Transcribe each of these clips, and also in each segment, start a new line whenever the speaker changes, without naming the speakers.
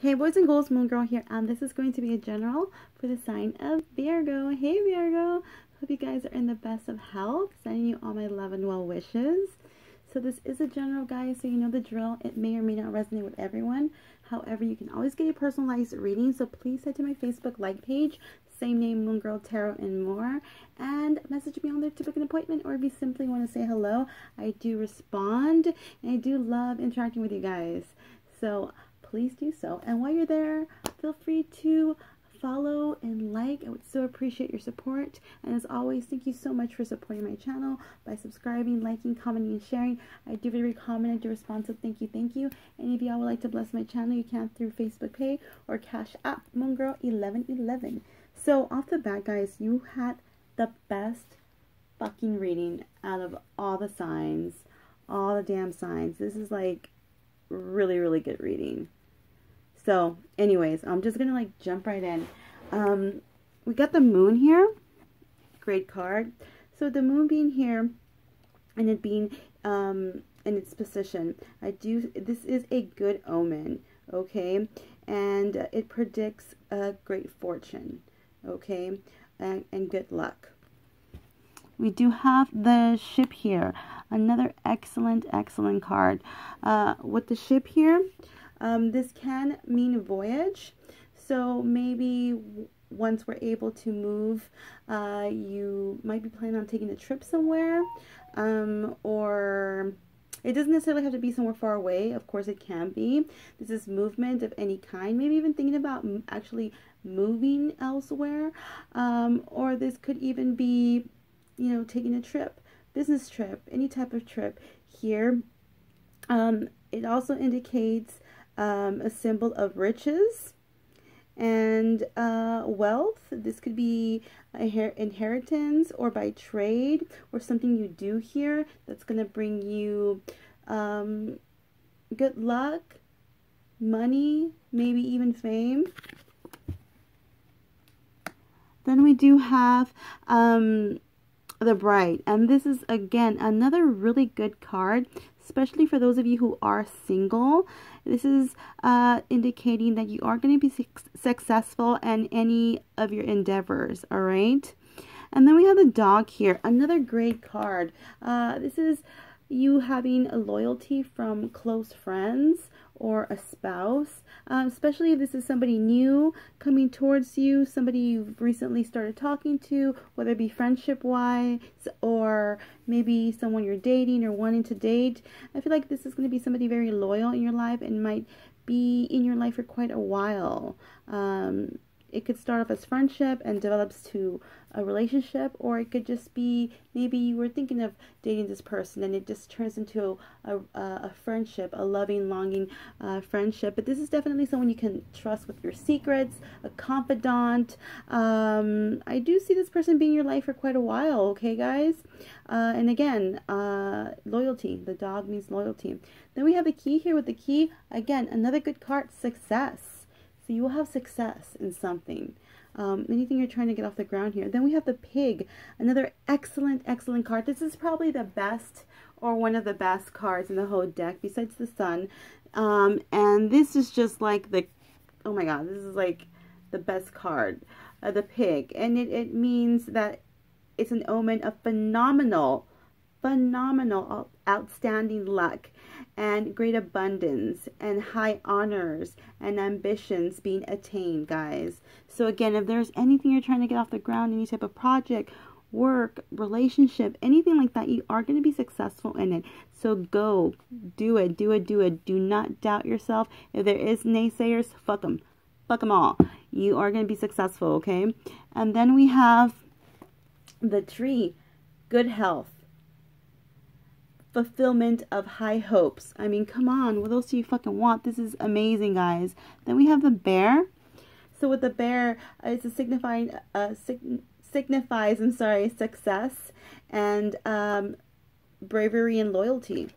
Hey boys and girls, Moon Girl here, and this is going to be a general for the sign of Virgo. Hey Virgo, hope you guys are in the best of health. Sending you all my love and well wishes. So this is a general, guys, so you know the drill. It may or may not resonate with everyone. However, you can always get a personalized reading, so please head to my Facebook like page, same name, Moon Girl Tarot, and more, and message me on there to book an appointment, or if you simply want to say hello, I do respond, and I do love interacting with you guys. So please do so. And while you're there, feel free to follow and like. I would so appreciate your support. And as always, thank you so much for supporting my channel by subscribing, liking, commenting, and sharing. I do very comment, I do respond, so thank you, thank you. And if y'all would like to bless my channel, you can through Facebook Pay or Cash App, Moongirl1111. So off the bat, guys, you had the best fucking reading out of all the signs, all the damn signs. This is like really, really good reading. So, anyways, I'm just going to like jump right in. Um, we got the moon here. Great card. So the moon being here and it being um, in its position, I do, this is a good omen, okay? And uh, it predicts a great fortune, okay? And, and good luck. We do have the ship here. Another excellent, excellent card. Uh, with the ship here, um, this can mean voyage. So maybe once we're able to move, uh, you might be planning on taking a trip somewhere. Um, or it doesn't necessarily have to be somewhere far away. Of course, it can be. This is movement of any kind. Maybe even thinking about actually moving elsewhere. Um, or this could even be, you know, taking a trip, business trip, any type of trip here. Um, it also indicates um, a symbol of riches and uh, wealth. This could be inheritance or by trade or something you do here that's going to bring you um, good luck, money, maybe even fame. Then we do have um, the Bride. And this is, again, another really good card, especially for those of you who are single. This is uh, indicating that you are going to be su successful in any of your endeavors, all right? And then we have the dog here, another great card. Uh, this is you having a loyalty from close friends or a spouse, um, especially if this is somebody new coming towards you, somebody you've recently started talking to, whether it be friendship wise or maybe someone you're dating or wanting to date. I feel like this is going to be somebody very loyal in your life and might be in your life for quite a while. Um, it could start off as friendship and develops to a relationship, or it could just be maybe you were thinking of dating this person and it just turns into a, a, a friendship, a loving, longing uh, friendship. But this is definitely someone you can trust with your secrets, a confidant. Um, I do see this person being your life for quite a while, okay, guys? Uh, and again, uh, loyalty. The dog means loyalty. Then we have the key here with the key. Again, another good card, success. So you will have success in something. Um, anything you're trying to get off the ground here. Then we have the pig, another excellent, excellent card. This is probably the best or one of the best cards in the whole deck besides the sun. Um, and this is just like the, oh my god, this is like the best card, uh, the pig. And it, it means that it's an omen of phenomenal, phenomenal, outstanding luck and great abundance and high honors and ambitions being attained, guys. So again, if there's anything you're trying to get off the ground, any type of project, work, relationship, anything like that, you are going to be successful in it. So go, do it, do it, do it. Do not doubt yourself. If there is naysayers, fuck them. Fuck them all. You are going to be successful, okay? And then we have the tree, good health fulfillment of high hopes. I mean, come on, what else do you fucking want? This is amazing, guys. Then we have the bear. So with the bear, uh, it's a signifying, uh, sig signifies, I'm sorry, success and um, bravery and loyalty.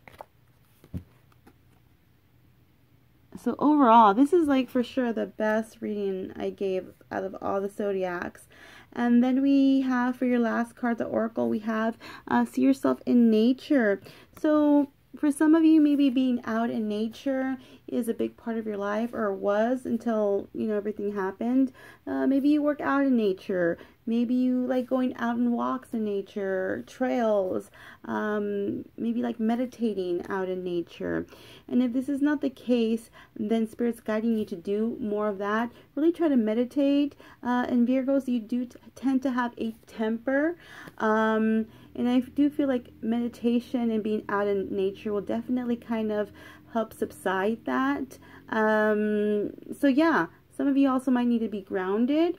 So overall, this is like for sure the best reading I gave out of all the zodiacs. And then we have for your last card, the Oracle, we have uh, see yourself in nature. So for some of you, maybe being out in nature is a big part of your life, or was until you know everything happened. Uh, maybe you work out in nature. Maybe you like going out and walks in nature, trails. Um, maybe like meditating out in nature. And if this is not the case, then Spirit's guiding you to do more of that. Really try to meditate. Uh, and Virgos, you do tend to have a temper. Um, and I do feel like meditation and being out in nature will definitely kind of help subside that. Um, so, yeah, some of you also might need to be grounded.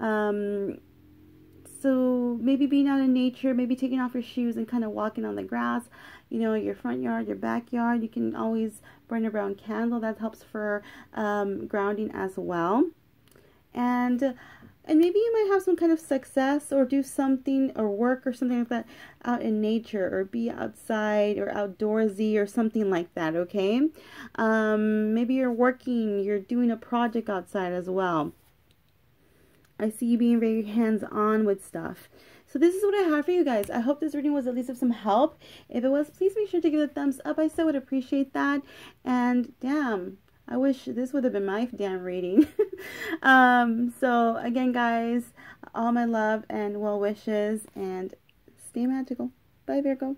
Um, so maybe being out in nature, maybe taking off your shoes and kind of walking on the grass, you know, your front yard, your backyard. You can always burn a brown candle. That helps for um, grounding as well. And and maybe you might have some kind of success or do something or work or something like that out in nature or be outside or outdoorsy or something like that okay um, maybe you're working you're doing a project outside as well i see you being very hands-on with stuff so this is what I have for you guys. I hope this reading was at least of some help. If it was, please make sure to give it a thumbs up. I so would appreciate that. And damn, I wish this would have been my damn reading. um, so again, guys, all my love and well wishes and stay magical. Bye, Virgo.